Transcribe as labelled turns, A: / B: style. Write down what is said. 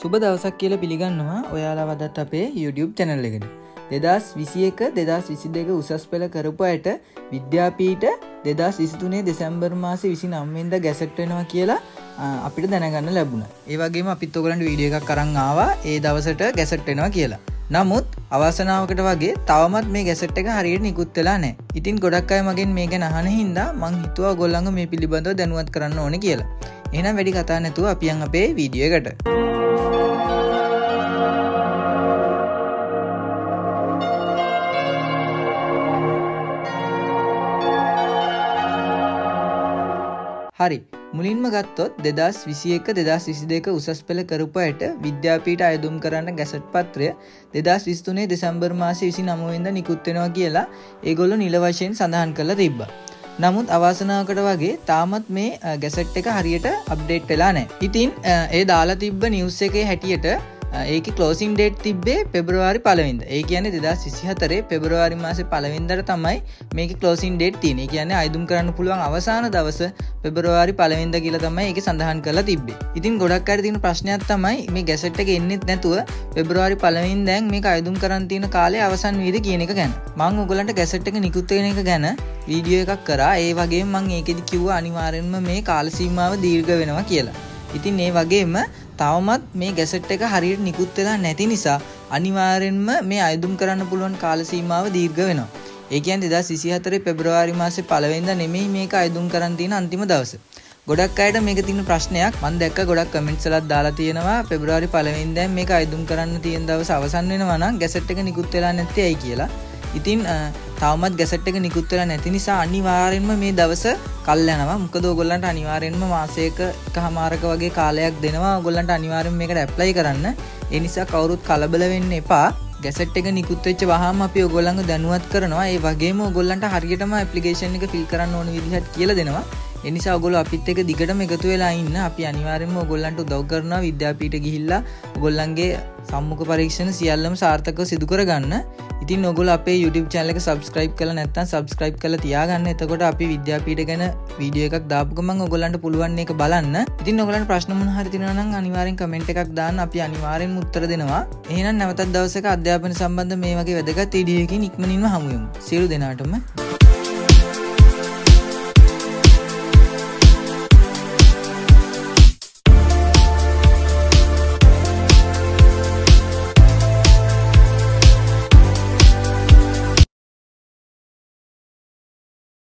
A: සුබ දවසක් කියල පිළිගන්නවා ඔයාලා වදත් අපේ YouTube චැනල් එකට. දෙදස් විසි එක දෙදස් විසි දෙක උසස් පෙළ කරපු අයට විද්‍යාපීට දෙදස් විසිතුනේ දෙසැම්බර් මාස විසි නම්වෙන්ද ගැසට්වෙනවා කියලා අපිට දැනගන්න ලැබුණ. ඒවගේම අපිත් ඔගලන්ට වීඩිය එකක් කරන්න ආවා ඒ දවසට ගැසට්වෙනවා කියලා. නමුත් අවසනාවකට වගේ තවමත් මේ ගැසට් එක හරියට නිකුත් වෙලා නෑ ඉතින් ගොඩක් අය මගෙන් මේක නහන හින්දා මං හිතුවා ගොල්ලඟ මේ පිළිබඳව දැනුවත් කරන්න ඕන කියලා. එනම් වැඩි කතා නැතුව අපියන් අපේ වීඩියකට හරි මුලින්ම ගත්තොත් දෙදස් විසියක දෙදස් විසි දෙක උසස් පෙළ කරපුයට විද්‍යාපීට අයදුම් කරන්න ගැසට් පත්‍රය දෙදස් විස්තුනේ දෙසම්බර් මාස විසි නමුවෙන්ද නිකුත්වෙනවා කියලා ඒගොල්ලො නිල වශයෙන් සඳහන් කළ තිබ්බ. නමුත් අවාසනාවකට වගේ තාමත් මේ ගැසට් එක හරියට අප්ඩේට් වෙලා නෑ. ඉතින් ඒ දාලා තිබ්බ නිවස් එකේ හැටියට ඒක කලෝසින් ඩේට් තිබේ පෙබරවාරි පලවින්ද ඒ කියන දෙදා සිසිහතරේ පෙබරවාරි මාස පලවින්දර තමයි මේක කලෝසින් ඩේට් තියන කියන අයිදුම් කරන්න පුළුවන් අවසාන දවස පෙබරවාරි පලවින්ද කියල තමයි එක සඳහන් කළ තිබේ ඉතින් ගොඩක් අරතින ප්‍රශ්නයක් තමයි මේ ගැසට් එක එන්නෙත් නැතුව පෙබරවාරි පලවින් දැන් මේ අයිදුම් කරන්තින කාලේ අවසන් වීද කියන එක ගැන. මං උගලන්ට ගැසට් එක නිකුත්වෙන එක ගැන වීඩියෝ එකක් කරා. ඒ වගේ මං ඒකෙදි කිව්ව අනිවාරෙන්ම මේ කාලසීමාව දීර්ග වෙනවා කියලා. ඉතින් ඒ වගේම තවමත් මේ ගැසට් එක හරියට නිකුත් වෙලා නැති නිසා අනිවාර්යෙන්ම මේ අයදුම් කරන්න පුළුවන් කාලසීමාව දීර්ඝ වෙනවා. ඒ කියන්නේ 2024 පෙබරවාරි මාසේ පළවෙනිදා නෙමෙයි මේක අයදුම් කරන් තියෙන අන්තිම දවස. ගොඩක් අයට මේක තියෙන ප්‍රශ්නයක් මම දැක්ක ගොඩක් කමෙන්ට්ස් වලත් දාලා තියෙනවා පෙබරවාරි පළවෙනිදා මේක අයදුම් කරන්න තියෙන දවස අවසන් වෙනවා නම් ගැසට් එක නිකුත් වෙලා නැත්තේ ඇයි කියලා. ඉතින් තවමත් ගැසට් එක නිකුත් වෙලා නැති නිසා අනිවාර්යෙන්ම මේ දවස කල් යනවා. මොකද ඔයගොල්ලන්ට අනිවාර්යෙන්ම මාසයක එකහමාරක වගේ කාලයක් දෙනවා. ඔයගොල්ලන්ට අනිවාර්යෙන් මේකට ඇප්ලයි කරන්න. ඒ නිසා කවුරුත් කලබල වෙන්න එපා. ගැසට් එක නිකුත්වෙච්ච වහම අපි ඔගොල්ලඟ දැනුවත් කරනවා. ඒ වගේම ඔගොල්ලන්ට හරියටම ඇපලිකේෂන් එක ෆිල් කරන්න ඕන විදිහට කියල දෙනවා. එනිසා ඔගොල අපිත් එක දිගටම එකතු වෙලා ඉන්න. අපි අනිවාරෙන්ම ඔගොල්ලන්ට දව් කරනවා විද්‍යාපීට ගිහිල්ලා ගොල්ලන්ගේ සම්මුඛ පරීක්ෂණ සියල්ලම සාර්ථකව සිදු කරගන්න. ඉතින් නොගොල අපේ YouTube චැනලක සබස්ක්‍රයිබ් කල නැත්තන් සබස්ක්‍රයිබ් කල තියාගන්න. එතකොට අපි විද්‍යාපීට ගැන වීඩිය එකක් දාපුකමං ඔගොලන්ට පුළුවන් එක බලන්න. ඉතින් නොගලන් ප්‍රශ්නමන හරිතිනනම් අනිවාරෙන් කමෙන්ට් එකක් දාන්න. අපි අනිවාරෙන් උත්තර දෙනවා. එහනම් නැවතත් දවසක අධ්‍යාපන සම්බන්ධ මේ වගේ වැදගත් ඉඩියකින් ඉක්මනින්ම හමුයමු සිරු දෙනාටම